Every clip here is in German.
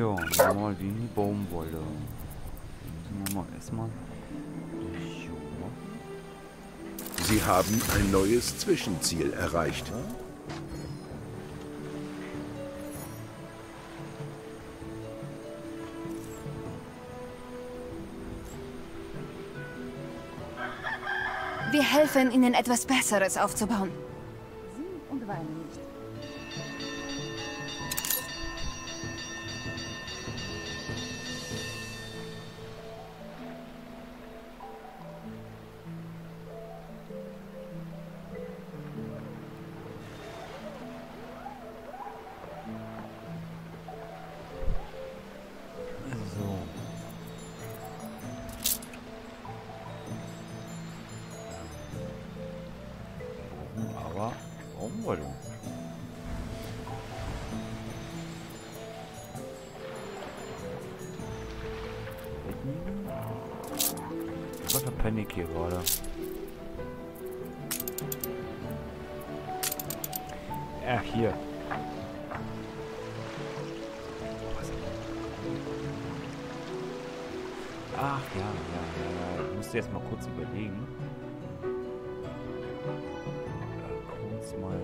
Ja, mal wie die Baumwolle. Müssen wir mal erstmal. Ja. Sie haben ein neues Zwischenziel erreicht. Wir helfen Ihnen, etwas Besseres aufzubauen. Ach, hier. Ach ja, ja, ja, ja. Ich musste erst mal kurz überlegen. Äh, kurz mal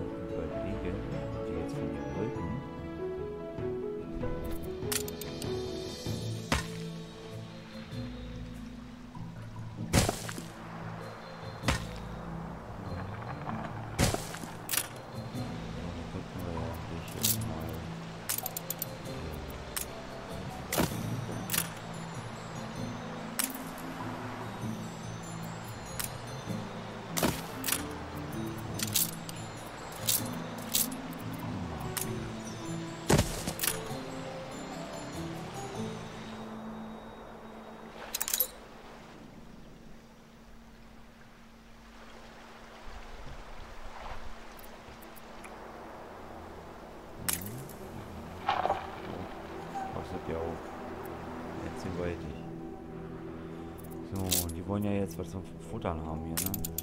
wollen ja jetzt was zum Futtern haben hier, ne?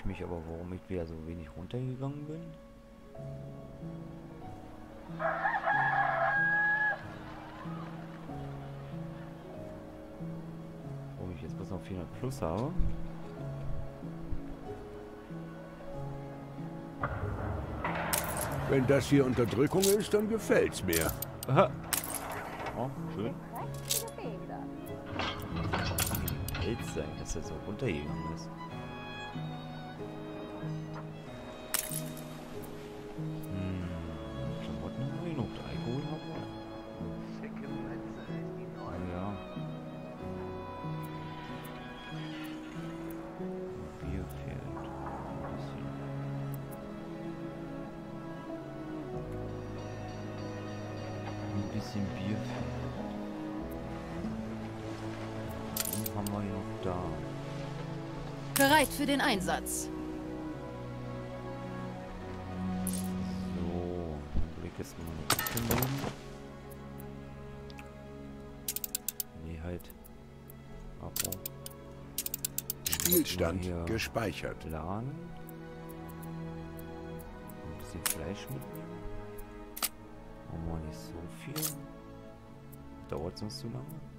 Ich mich aber, warum ich wieder so wenig runtergegangen bin. Warum ich jetzt bloß noch 400 plus habe. Wenn das hier Unterdrückung ist, dann gefällt's mir. Aha. Oh, schön. Hält sein, dass er so runtergegangen ist. Den Einsatz. So, dann will ich jetzt mal eine Kiste nehmen. Nee, halt. Abo. Spielstand Hier gespeichert. Laden. Ein bisschen Fleisch mitnehmen. Machen wir nicht so viel. Dauert sonst zu lange.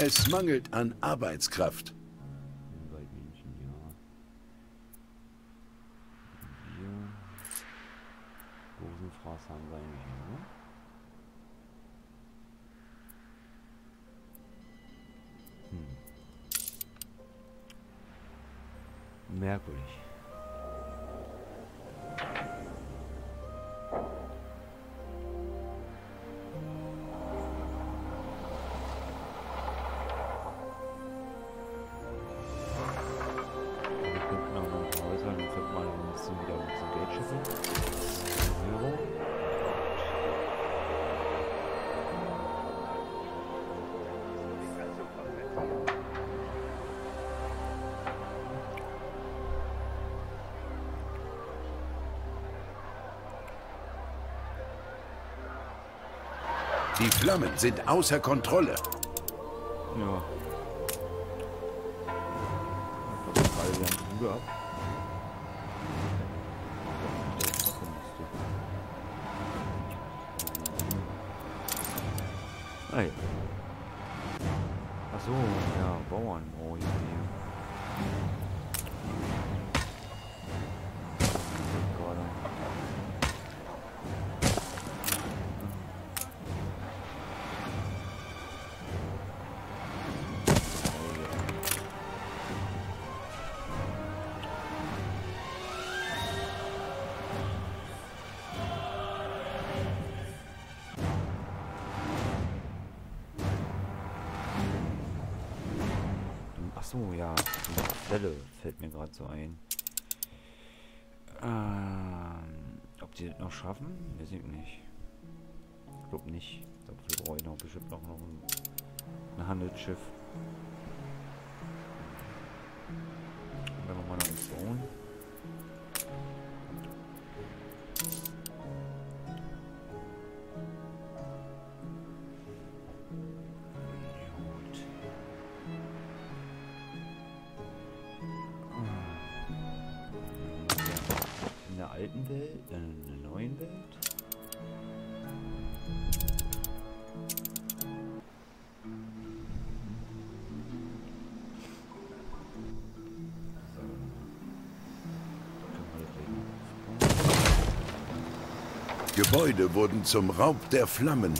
Es mangelt an Arbeitskraft. Flammen sind außer Kontrolle. so, ja. Zelle fällt mir gerade so ein. Ähm, ob die das noch schaffen? Wir sind nicht. Ich glaube nicht. Ich glaube, wir noch bestimmt noch, ein, ein Handelsschiff. Wenn wir mal noch eins bauen. Gebäude wurden zum Raub der Flammen.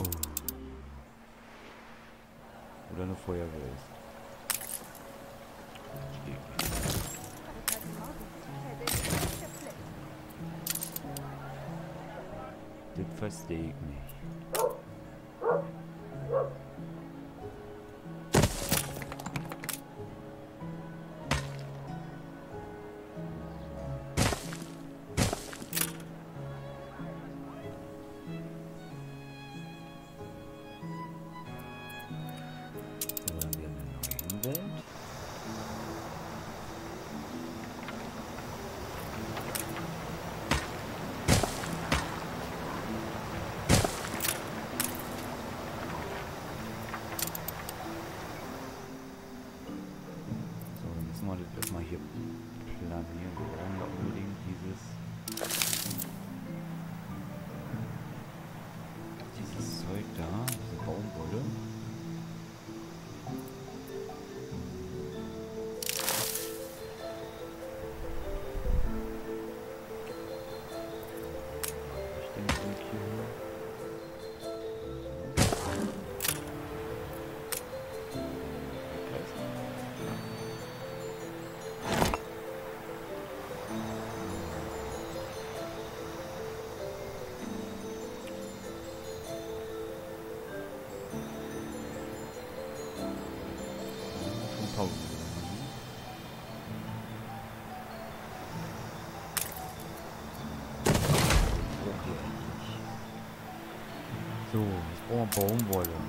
Uma un bolo.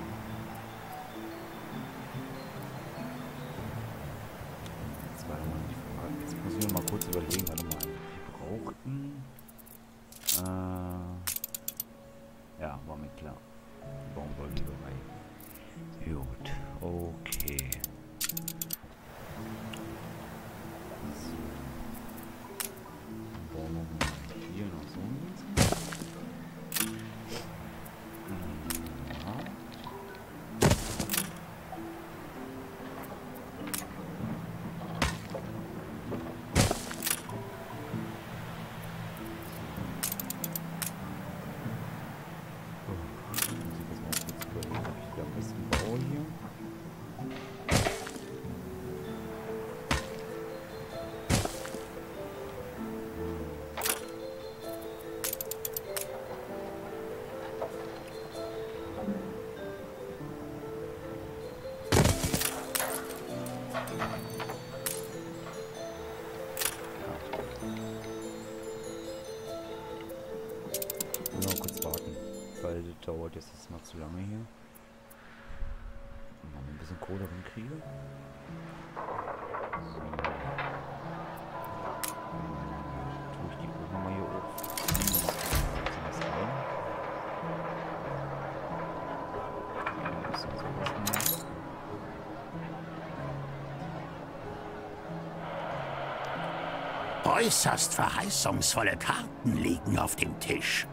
Äußerst verheißungsvolle Karten liegen auf dem Tisch.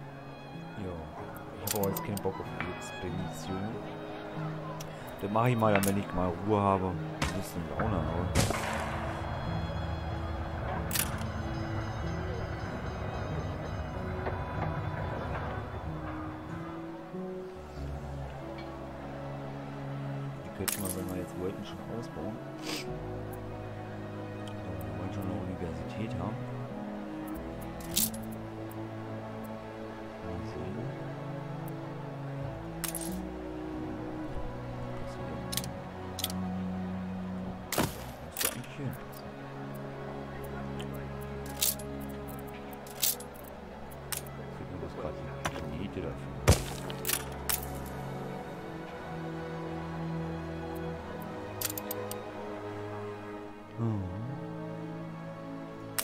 Ja, ich habe jetzt keinen Bock auf die Expedition. Das mache ich mal, wenn ich mal Ruhe habe. Ein bisschen Laune habe.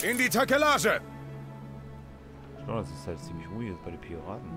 In die Takelage! Ja, das ist halt ziemlich ruhig jetzt bei den Piraten.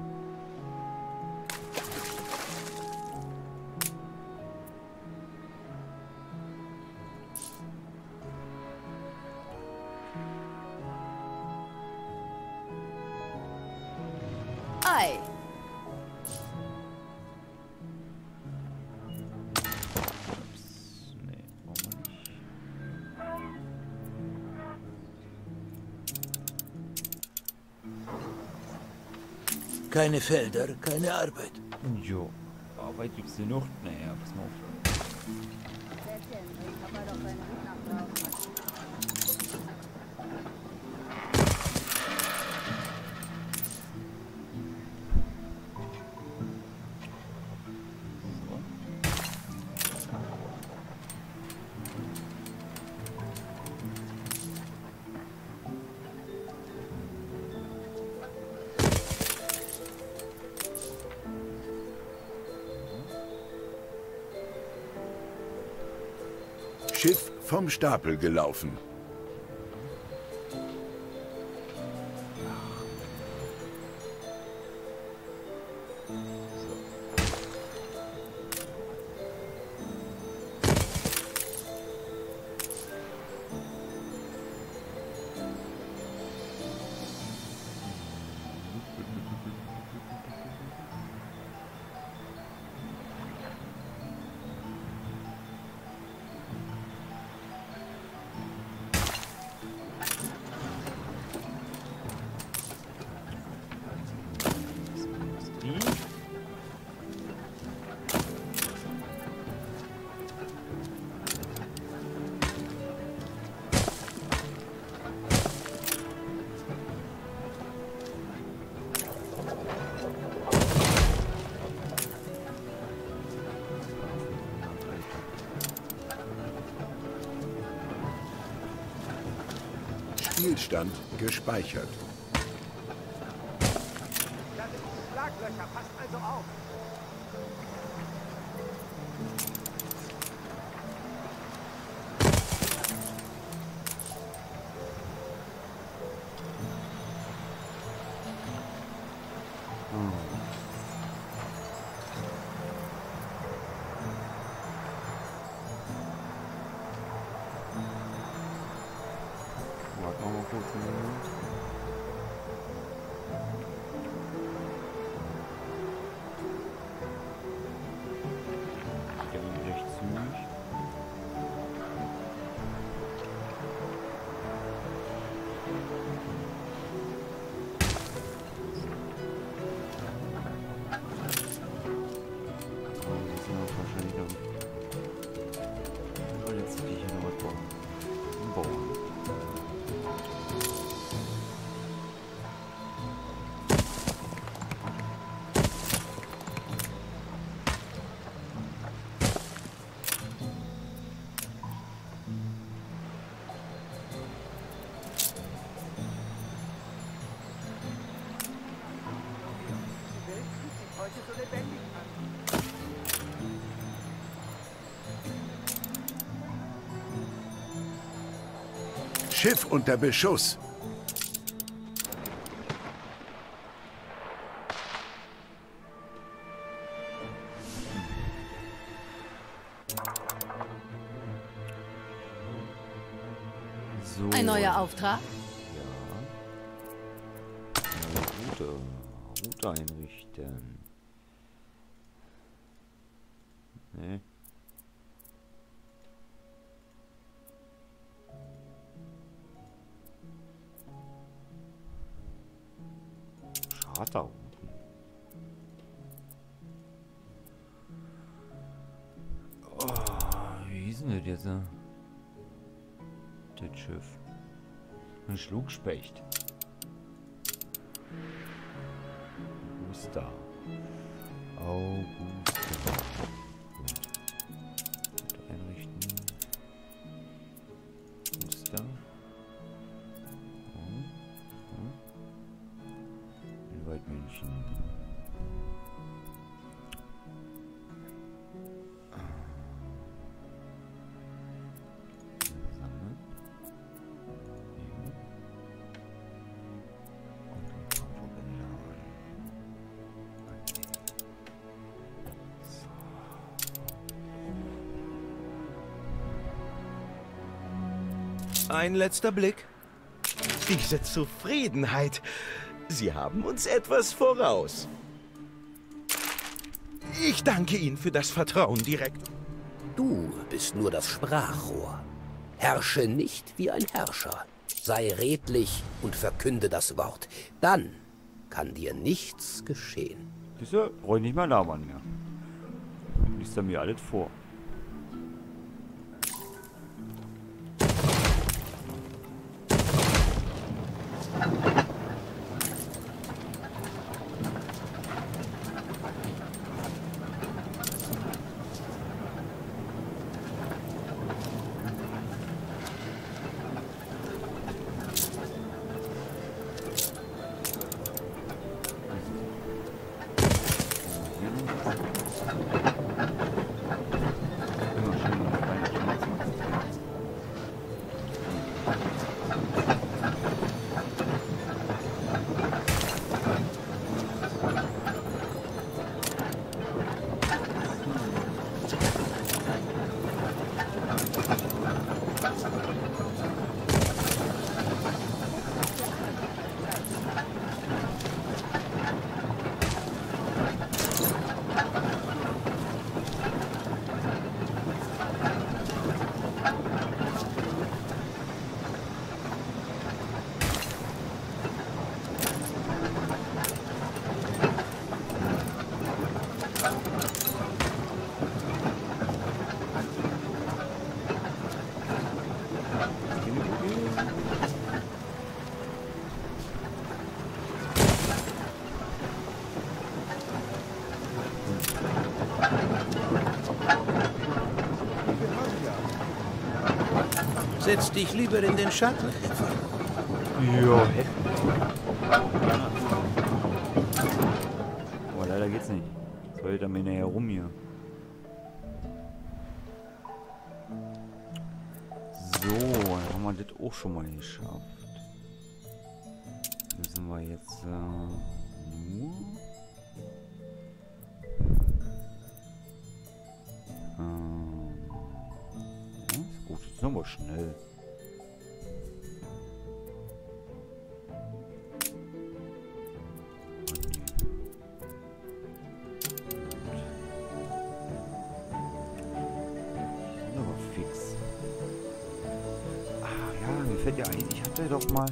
Keine Felder, keine Arbeit. Jo, Arbeit gibt's hier noch? Naja, pass mal auf. Stapel gelaufen. Spielstand gespeichert. Oh, jetzt hätte Schiff unter Beschuss. Ein neuer Auftrag? Schluckspecht. Ein letzter Blick. Diese Zufriedenheit. Sie haben uns etwas voraus. Ich danke Ihnen für das Vertrauen, Direktor. Du bist nur das Sprachrohr. Herrsche nicht wie ein Herrscher. Sei redlich und verkünde das Wort. Dann kann dir nichts geschehen. Siehste, brauche ich nicht mehr labern mehr. Liest er mir alles vor. Setz dich lieber in den Schatten. Ja, hätten. Aber leider geht's nicht. Was soll da mir nachher rum hier? So, dann haben wir das auch schon mal geschafft. Müssen wir jetzt äh, nur. Jetzt wir schnell. Sind aber fix. Ah ja, mir fällt ja ein, ich hatte doch mal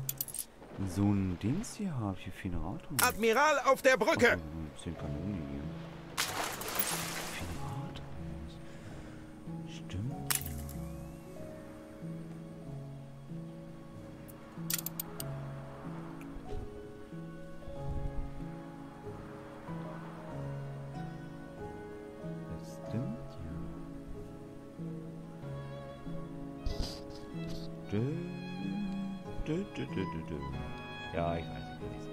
so ein Dings hier gehabt, hier Generator. Admiral auf der Brücke! Oh, 10 Kanonen hier. Ja, ich weiß nicht.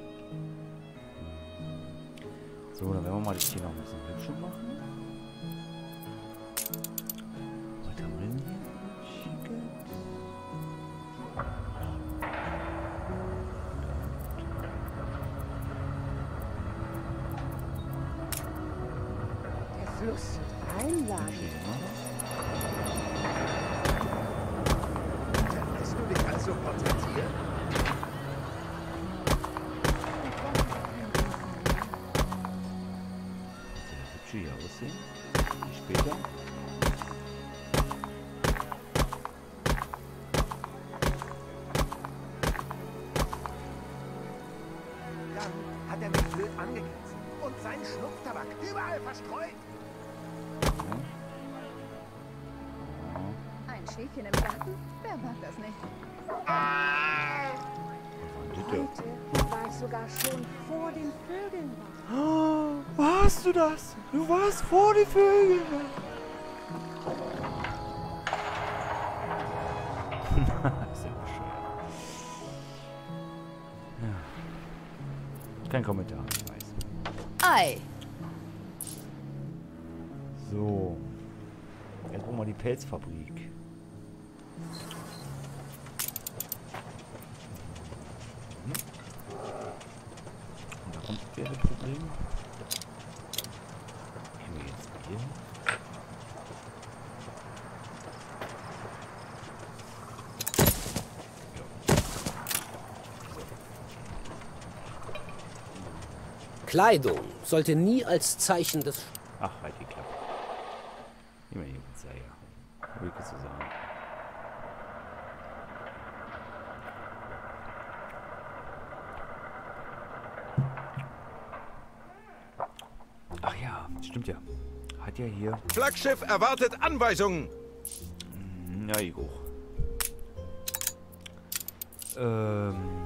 So, dann werden wir mal das hier noch ein bisschen hübscher machen. Schäfchen im Garten? Wer mag das nicht? Heute war ich sogar schon vor den Vögeln wach. Oh, warst du das? Du warst vor die Vögel. Sehr bescheuert. Ja. Kein Kommentar, ich weiß. Ei. So. Jetzt brauchen wir die Pelzfabrik. Hm? Und da kommt wieder ein Problem. Nehmen wir jetzt hier. Kleidung sollte nie als Zeichen des Ach, halt die Klappe. Immer hier mit Seier. Ruhig zu sagen. Ach ja, stimmt ja. Hat ja hier. Flaggschiff erwartet Anweisungen. Na, Igor. Ähm,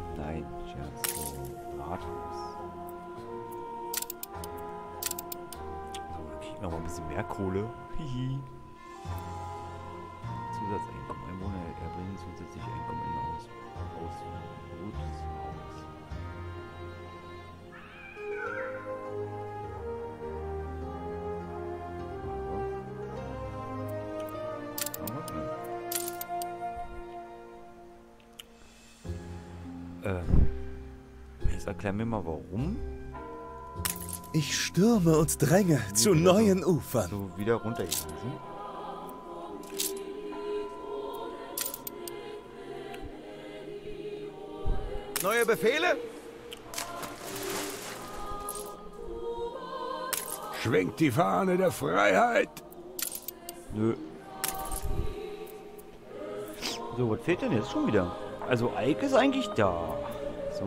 So, dann kriegt noch mal ein bisschen mehr Kohle. Hihi. Zusatzeinkommen. Einwohner erbringen zusätzlich Einkommen in Aus. Aus. Gutes Haus. Ähm. Jetzt erklär mir mal warum. Ich stürme und dränge zu wieder so- neuen Ufern. So wieder runtergegangen sind. Neue Befehle? Schwenkt die Fahne der Freiheit. Nö. So, was fehlt denn jetzt schon wieder? Also Ike ist eigentlich da. So.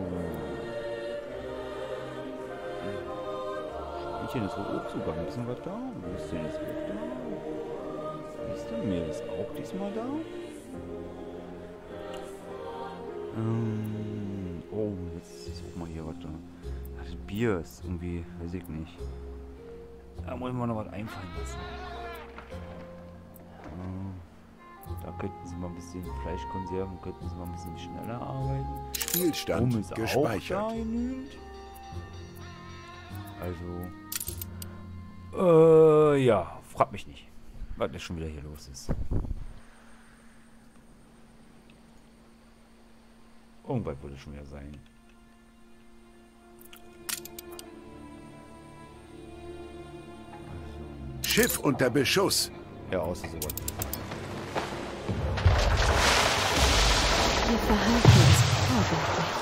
Schweinchen ist wohl auch sogar ein bisschen was da. Würstchen ist auch da. Siehst du, Mehl ist auch diesmal da. Ähm, oh, jetzt ist auch mal hier was da. Das Bier ist irgendwie, weiß ich nicht. Da muss man noch was einfallen lassen. Da könnten sie mal ein bisschen Fleischkonserven, könnten sie mal ein bisschen schneller arbeiten. Rum Spielstand ist auch da gespeichert. genügend. Also. Äh, ja, frag mich nicht, was jetzt schon wieder hier los ist. Irgendwas würde schon wieder sein. Schiff unter Beschuss. Ja, außer sowas. Ihr Verhalten ist vorbildlich.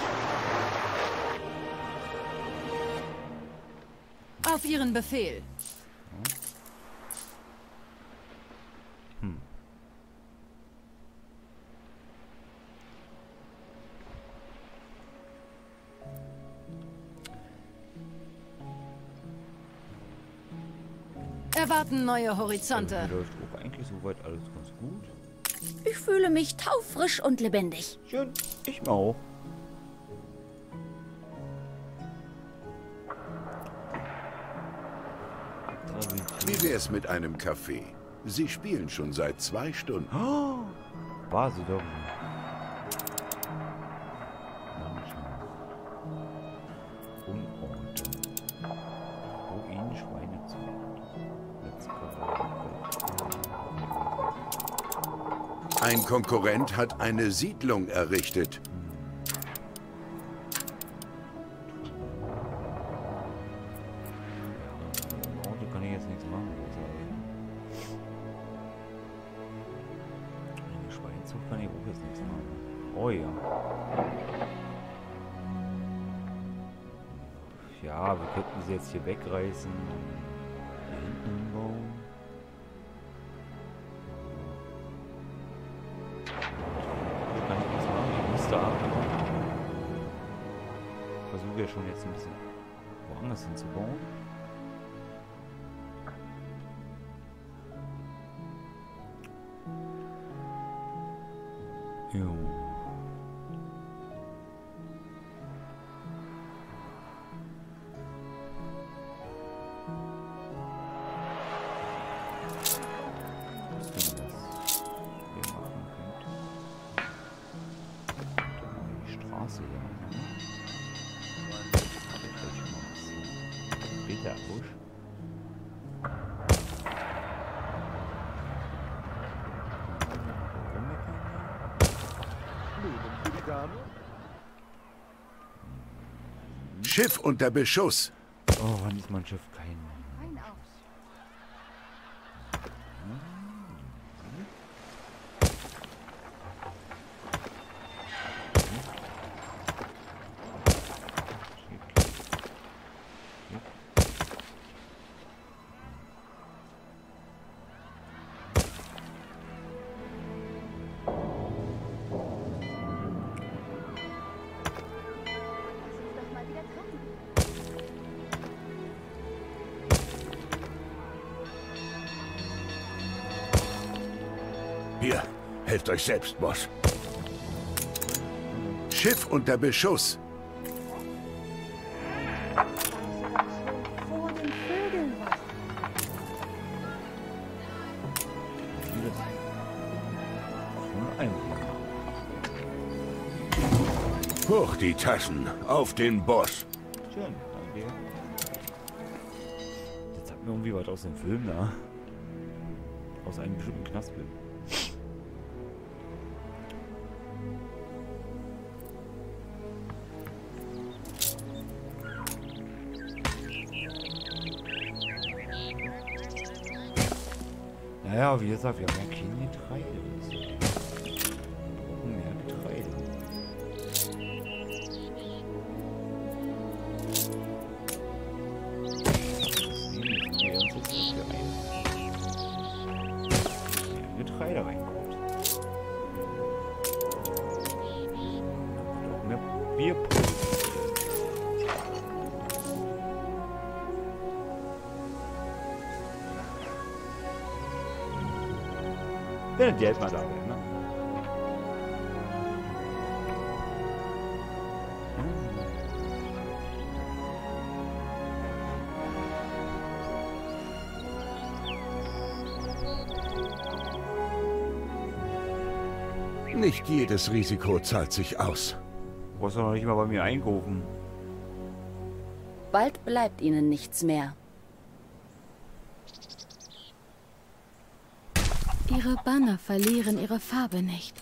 Auf Ihren Befehl. Erwarten neue Horizonte. Läuft auch eigentlich soweit alles ganz gut. Ich fühle mich taufrisch und lebendig. Schön, ich auch. Wie wär's mit einem Café? Sie spielen schon seit zwei Stunden. War sie doch. Unordnung. Ruin, Schweinezucht. Ein Konkurrent hat eine Siedlung errichtet. Orte kann ich jetzt nichts machen, Eine Schweinzucht kann ich auch jetzt nichts machen. Oh ja. Ja, wir könnten sie jetzt hier wegreißen. Jetzt ein bisschen woanders hinzubauen. Jo. Schiff unter Beschuss. Oh, wann ist mein Schiff helft euch selbst, Boss. Schiff unter Beschuss. Hoch die Taschen, auf den Boss. Schön, danke. Jetzt hat mir irgendwie was aus dem Film da. Aus einem bestimmten Knastfilm. Naja, wie gesagt, wir Nicht jedes Risiko zahlt sich aus. Du doch noch nicht mal bei mir einkaufen. Bald bleibt ihnen nichts mehr. Ihre Banner verlieren ihre Farbe nicht.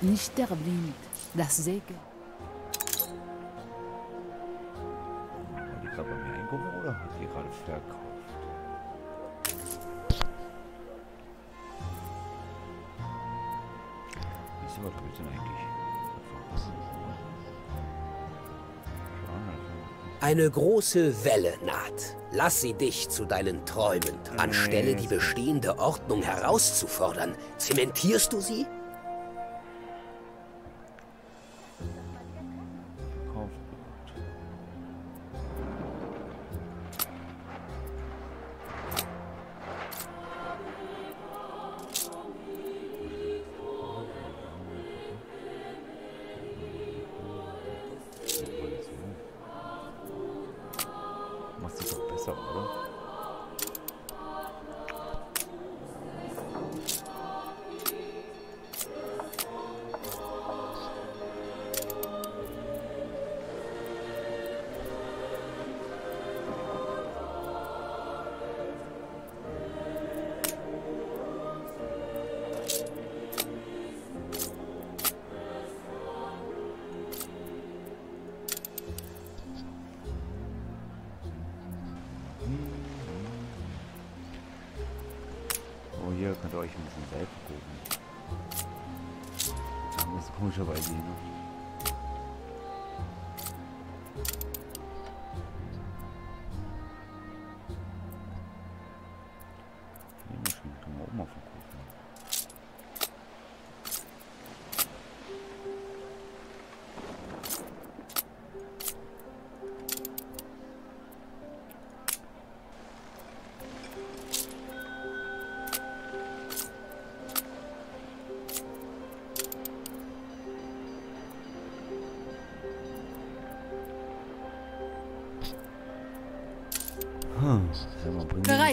Nicht der Wind, das Segel. Verkauft? Wie ist aber denn eigentlich? Eine große Welle naht. Lass sie dich zu deinen Träumen. Anstelle die bestehende Ordnung herauszufordern, zementierst du sie? Da muss komischerweise hier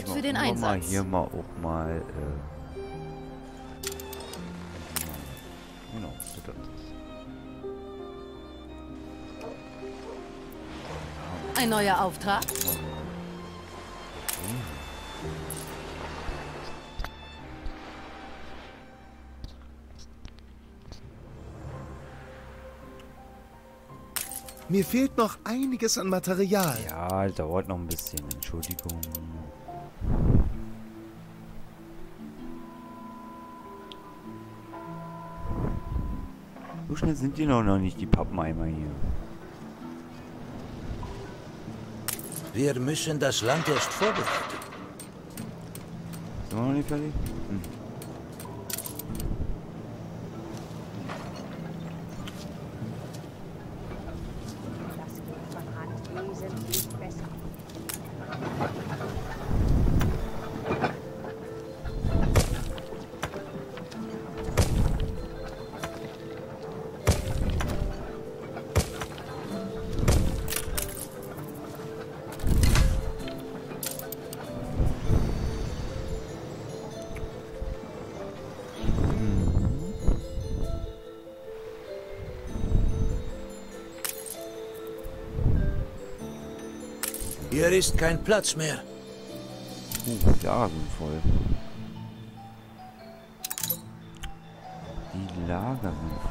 mal für den irgendwann Mal Einsatz. hier mal auch mal. Äh, genau, bitte. Ein neuer Auftrag? Mir fehlt noch einiges an Material. Ja, dauert noch ein bisschen. Entschuldigung. So schnell sind die noch, noch nicht, die Pappeneimer hier. Wir müssen das Land erst vorbereiten. Sind wir noch nicht fertig? Hm. Hier ist kein Platz mehr. Uh, die Lager sind voll. Die Lager sind voll.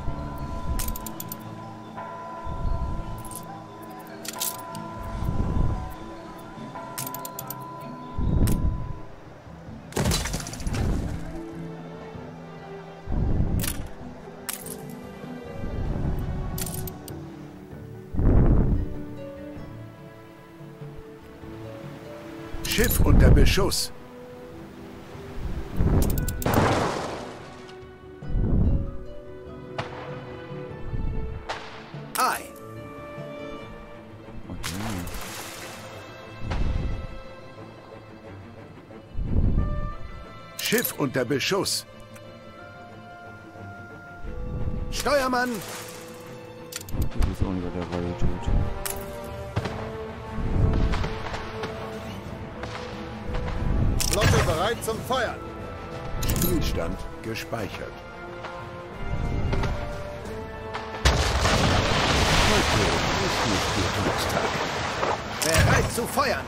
Beschuss. Ei! Okay. Schiff unter Beschuss. Steuermann! Bereit zum Feuern. Spielstand gespeichert. Heute ist nicht Geburtstag. Bereit zu feuern!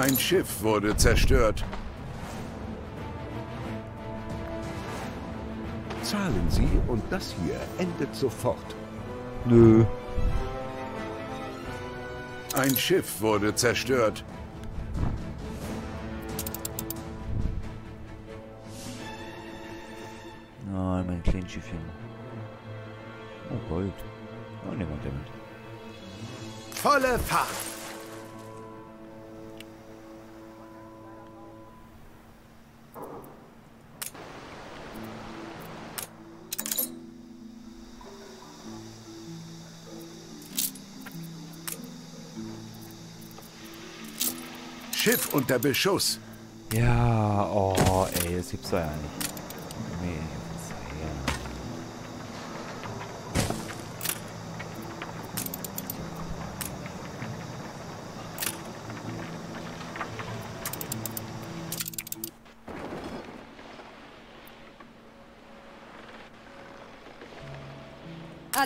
Ein Schiff wurde zerstört. Zahlen Sie und das hier endet sofort. Nö. Ein Schiff wurde zerstört. Schiffchen. Oh, Gold. Oh, nehmen wir damit. Volle Fahrt! Schiff unter Beschuss. Ja, oh, ey, das gibt's doch ja nicht.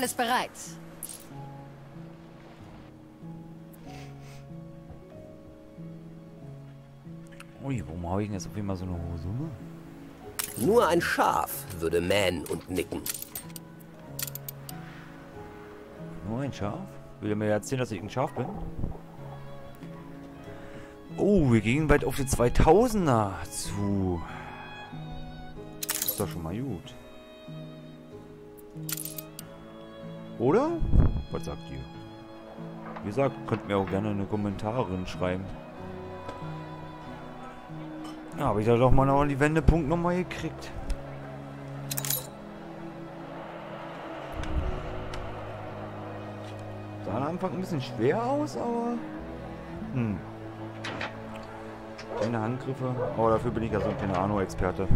Alles bereit. Ui, warum habe ich denn jetzt auf einmal so eine hohe Summe? Nur ein Schaf würde mähen und nicken. Nur ein Schaf? Will er mir erzählen, dass ich ein Schaf bin? Oh, wir gehen bald auf die 2000er zu. Ist doch schon mal gut. Oder? Was sagt ihr? Wie gesagt, könnt mir auch gerne eine Kommentarin schreiben. Ja, habe ich da doch mal noch die Wendepunkt nochmal gekriegt. Sah am Anfang ein bisschen schwer aus, aber... Hm. Keine Handgriffe. Aber dafür bin ich ja so ein Piano-Experte.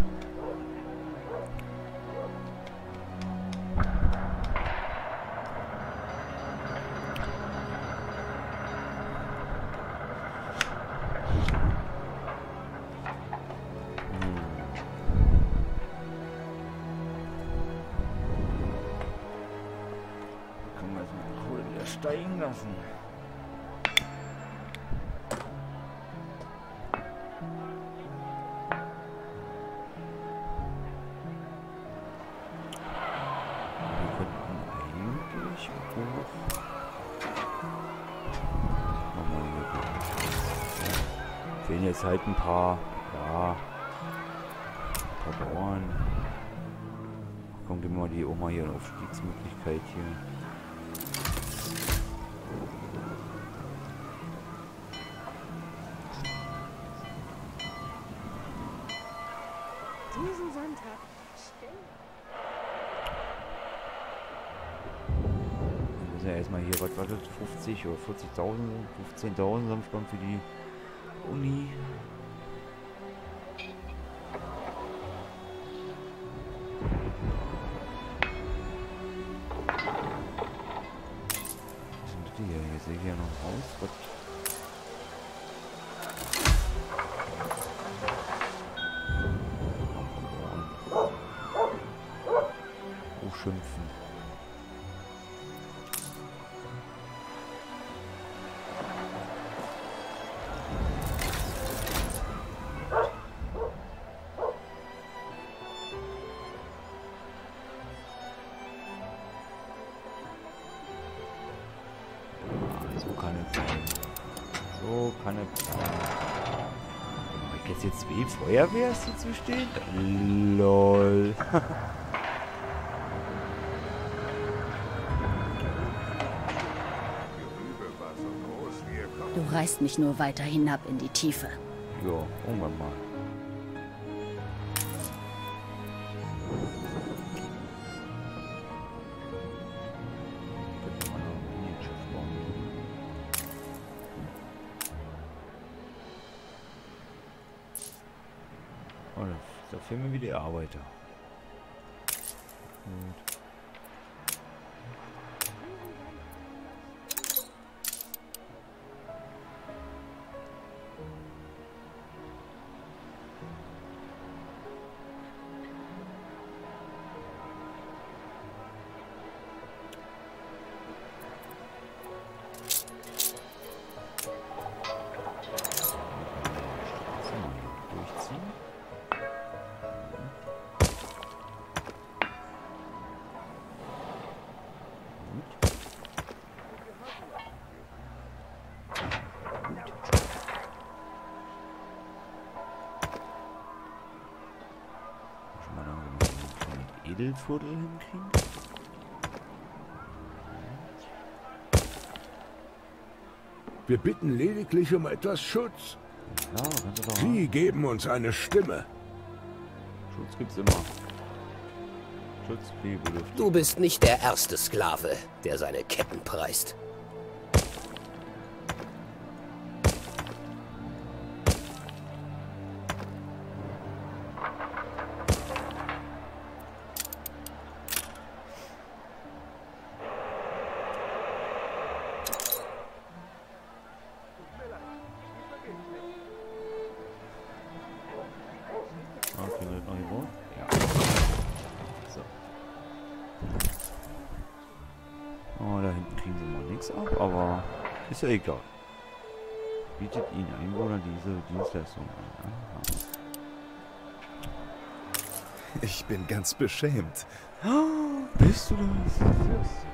Müssen ja erstmal hier, was war das, 50 oder 40.000, 15.000 Samstag für die Uni. Zwei Feuerwehrs dazu steht? LOL. Du reißt mich nur weiter hinab in die Tiefe. ja, irgendwann mal. Kleines Edelviertel hinkriegen. Wir bitten lediglich um etwas Schutz. Ja, Sie geben uns eine Stimme. Schutz gibt's immer. Schutz, Pflegebedürftig. Du bist nicht der erste Sklave, der seine Ketten preist. Egal. Bietet ihnen Einwohner diese Dienstleistung an. Ich bin ganz beschämt. Bist du das?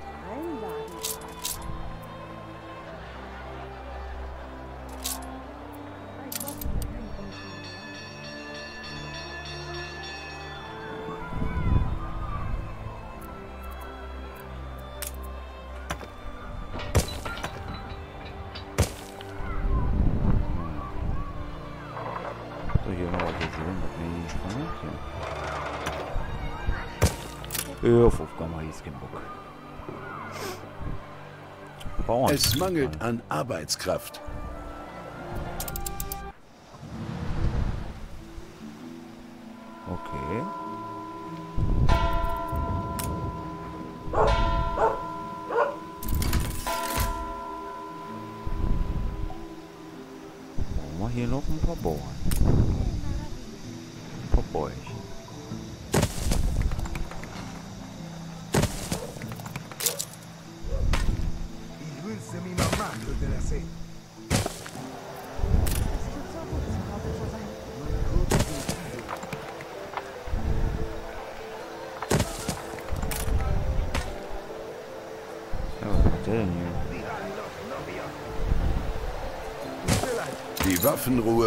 Es mangelt an Arbeitskraft. Waffenruhe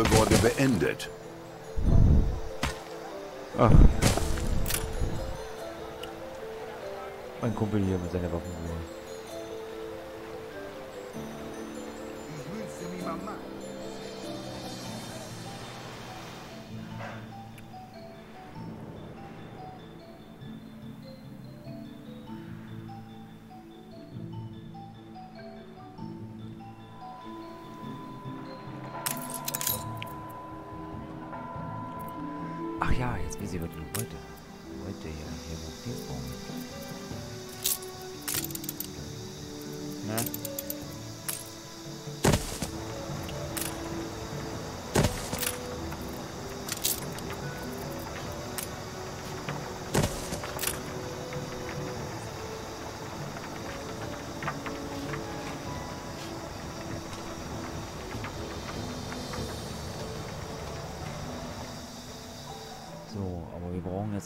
ja, jetzt weiß ich, was du heute. Heute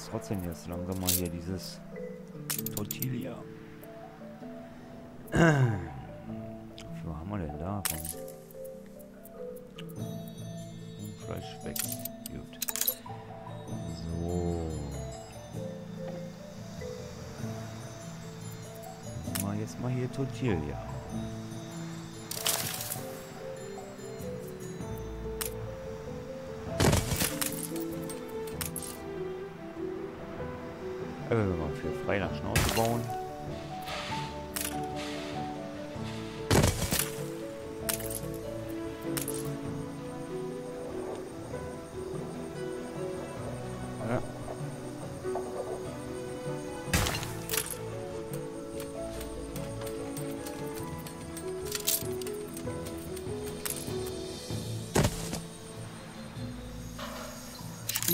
trotzdem jetzt langsam mal hier dieses Tortilla. Wofür haben wir denn da? Von Fleisch weg. Gut. So. Mal jetzt mal hier Tortilla. Nach Schnauze bauen.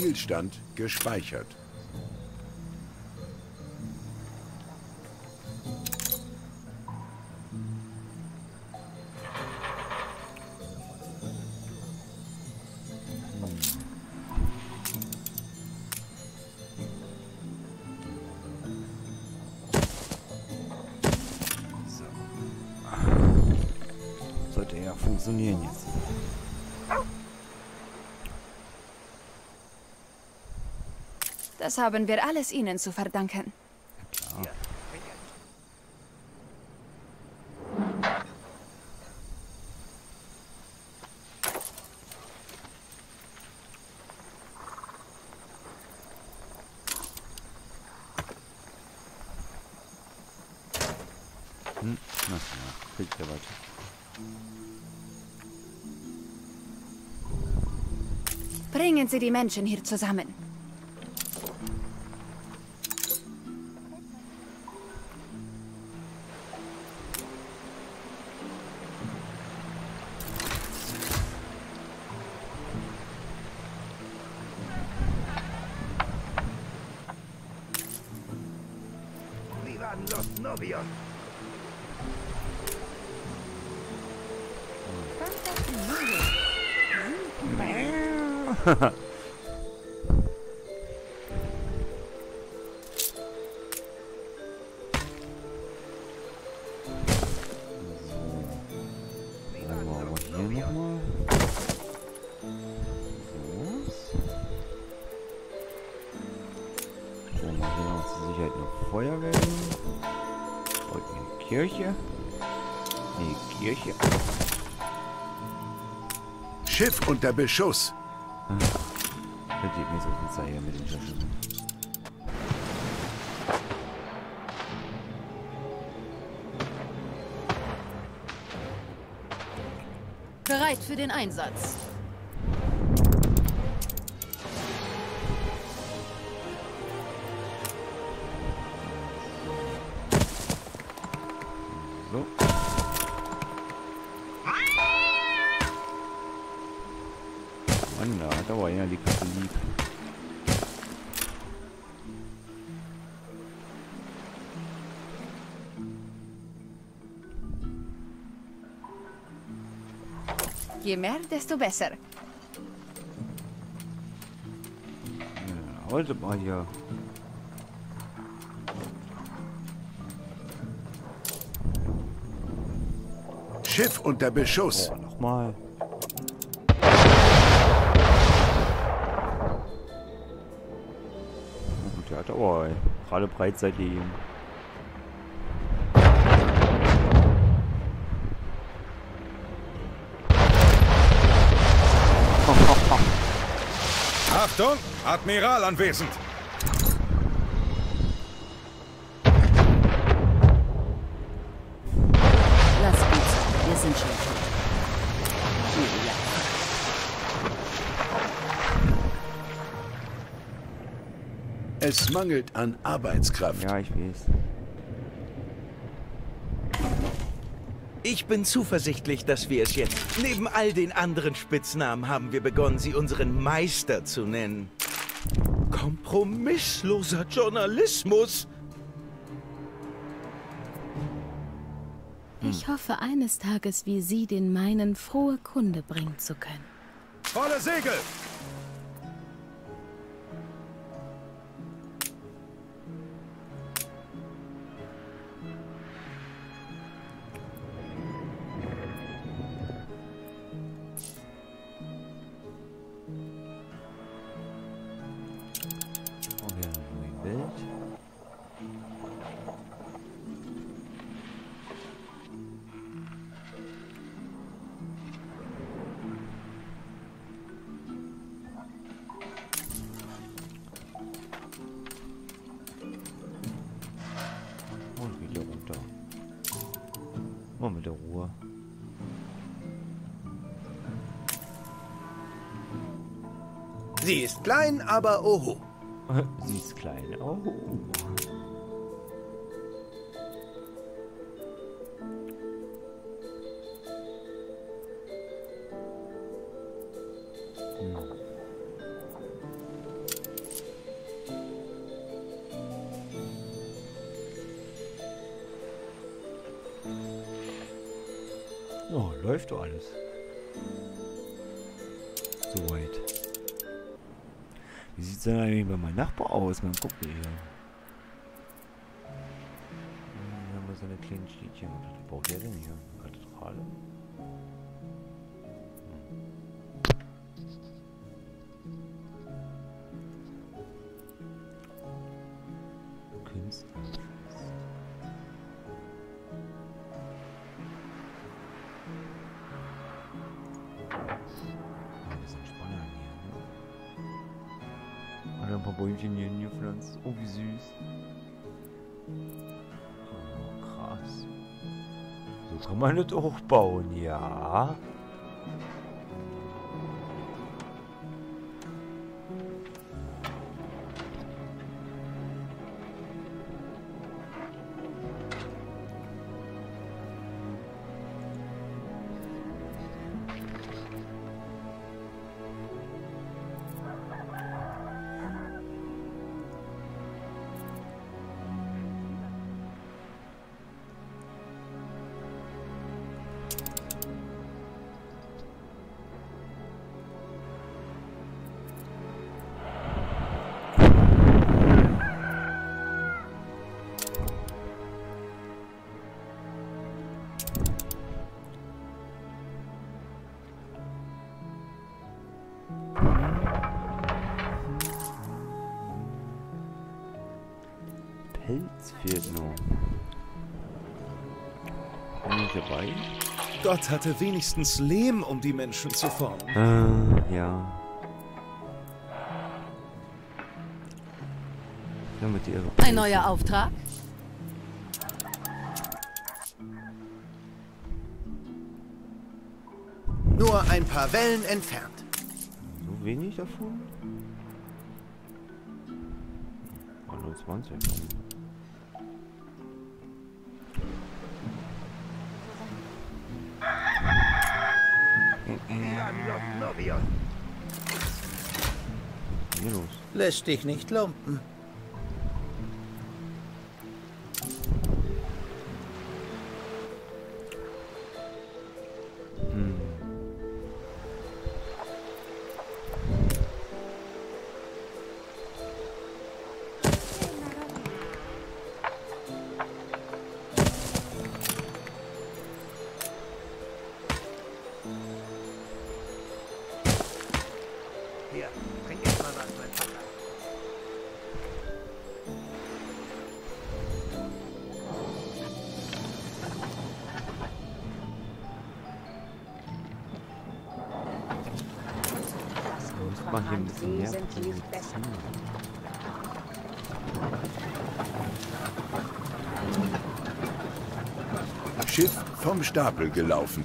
Spielstand gespeichert. Funktionieren. Das haben wir alles Ihnen zu verdanken. Bringen Sie die Menschen hier zusammen. Direkter Beschuss. Vergeht mir so hier mit den Schüssen. Bereit für den Einsatz. Je mehr, desto besser. Ja, heute mal hier. Schiff unter Beschuss. Oh, nochmal. Oh, gut, der hat aber gerade Breitseite Achtung! Admiral anwesend! Lass uns. Wir sind schon tot. Ja. Es mangelt an Arbeitskraft. Ja, ich weiß. Ich bin zuversichtlich, dass wir es jetzt... Neben all den anderen Spitznamen haben wir begonnen, sie unseren Meister zu nennen. Kompromissloser Journalismus. Ich hoffe, eines Tages wie Sie den meinen frohe Kunde bringen zu können. Volle Segel! Aber oho. Sie ist klein. Oh. Hier haben wir so eine kleine Städtchen. Was braucht der denn hier? Kathedrale? Hm. Künstlerfest. Sind Spannern hier, ne? Ein paar Bäumchen hier hingepflanzt. Oh, wie süß. Kann man das auch bauen, ja. Gott hatte wenigstens Lehm, um die Menschen zu formen. Äh, ja. Damit ihre Ein neuer Auftrag? Nur ein paar Wellen entfernt. So wenig davon? 21. Hier. Lässt dich nicht lumpen. Stapel gelaufen.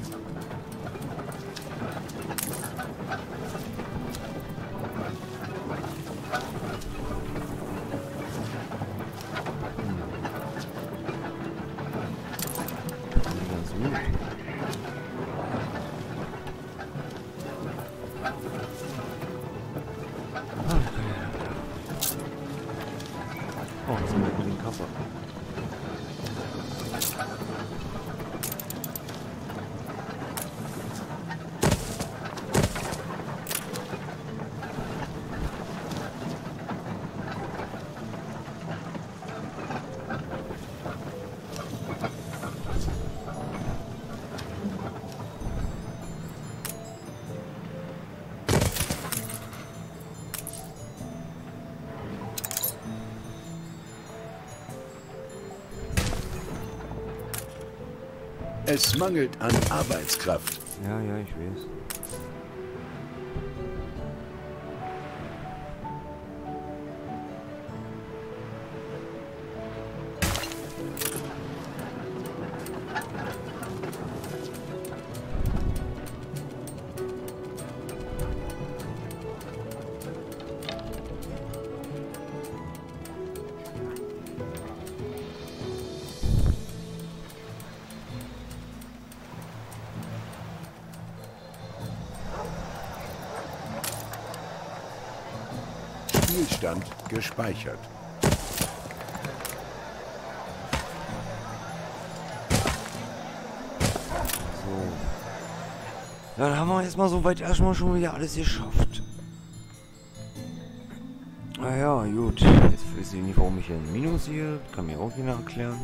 Es mangelt an Arbeitskraft. Ja, ja, ich weiß. Gespeichert. So. Dann haben wir erstmal soweit erstmal schon wieder alles geschafft. Naja, gut. Jetzt weiß ich nicht, warum ich hier ein Minus sehe. Kann mir auch jeder erklären.